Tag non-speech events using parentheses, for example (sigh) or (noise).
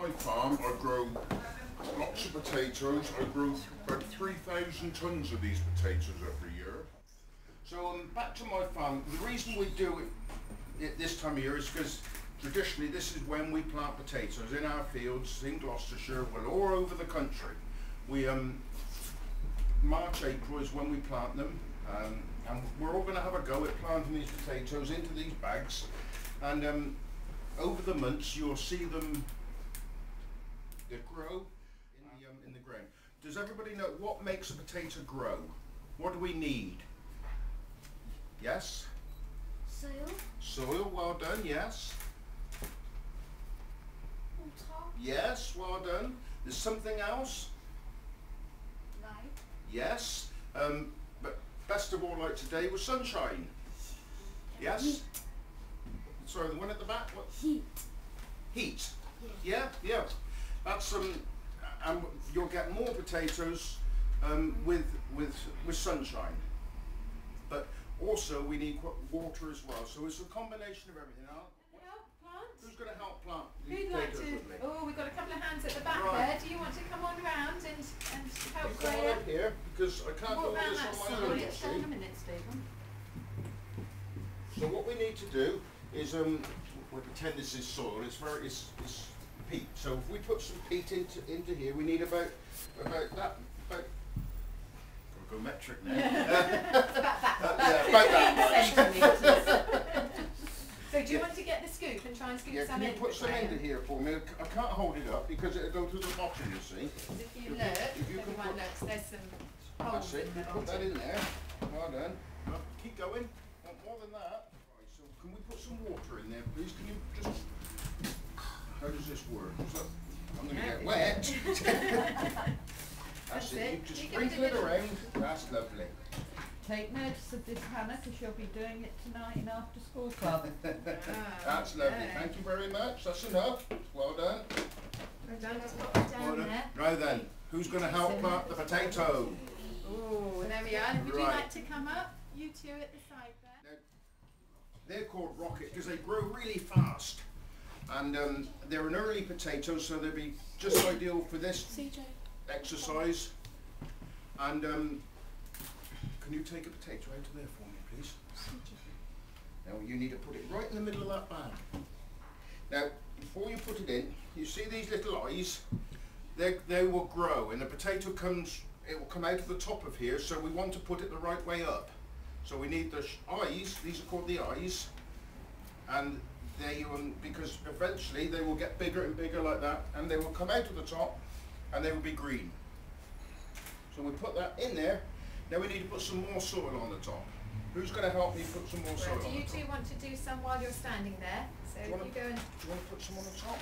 my farm, I grow lots of potatoes. I grow about 3,000 tons of these potatoes every year. So um, back to my farm. The reason we do it at this time of year is because traditionally this is when we plant potatoes in our fields in Gloucestershire, well all over the country. We um, March, April is when we plant them. Um, and we're all going to have a go at planting these potatoes into these bags and um, over the months you'll see them they grow in the, um, in the ground. Does everybody know what makes a potato grow? What do we need? Yes? Soil, Soil, well done, yes. water, Yes, well done. There's something else? light, Yes. Um, but best of all, like today, was sunshine. Yes? Sorry, the one at the back? What? heat. Heat. Yeah. Yeah, yeah. That's um, and you'll get more potatoes um, with with with sunshine. But also we need water as well. So it's a combination of everything. Now, Help plant? who's going to help plant Who'd like to? Oh, we've got a couple of hands at the back Right. there. Do you want to come on round and, and help You come on here because I can't do all this on my own. you It's see. down a minute, Stephen. So what we need to do is um, we pretend this is soil. It's very it's, it's peat. So if we put some peat into into here, we need about about that about. Gotta go metric (laughs) now. About that. Uh, yeah, about that so do you want to get the scoop and try and scoop Yeah, some can you put some Graham? into here for me? I can't hold it up because it'll go to the bottom, you see. If you If look, if you can everyone put- looks, there's some That's it. in the Put that in there. Well done. Well, keep going. Want more than that? Right, so can we put some water in there, please? Can you just... How does this work? Is (laughs) that... I'm going to get wet. (laughs) That's (laughs) That's it. it. You just You give it a sprinkle it around. That's lovely. Take notice of this, Hannah, because she'll be doing it tonight in after school club. Ah, That's lovely. okay. Thank you very much. That's enough. Well done. Well done, just pop it Well done. there. Right then, who's going to help plant the potato? Oh, there we are. Would you like to come up? You two at the side there. They're called rocket because they grow really fast. And um, they're an early potato, so they'll be just ideal for this CJ. exercise. And um, can you take a potato out of there for me, please? Now you need to put it right in the middle of that bag. Now, before you put it in, you see these little eyes? They, they will grow and the potato comes, it will come out of the top of here, so we want to put it the right way up. So we need the eyes, these are called the eyes, and they, um, because eventually they will get bigger and bigger like that, and they will come out of the top, and they will be green. So we put that in there. Now we need to put some more soil on the top. Who's going to help me put some more soil Well, do on you the top? two want to do some while you're standing there? So Do you you go and Do you want to put some on the top?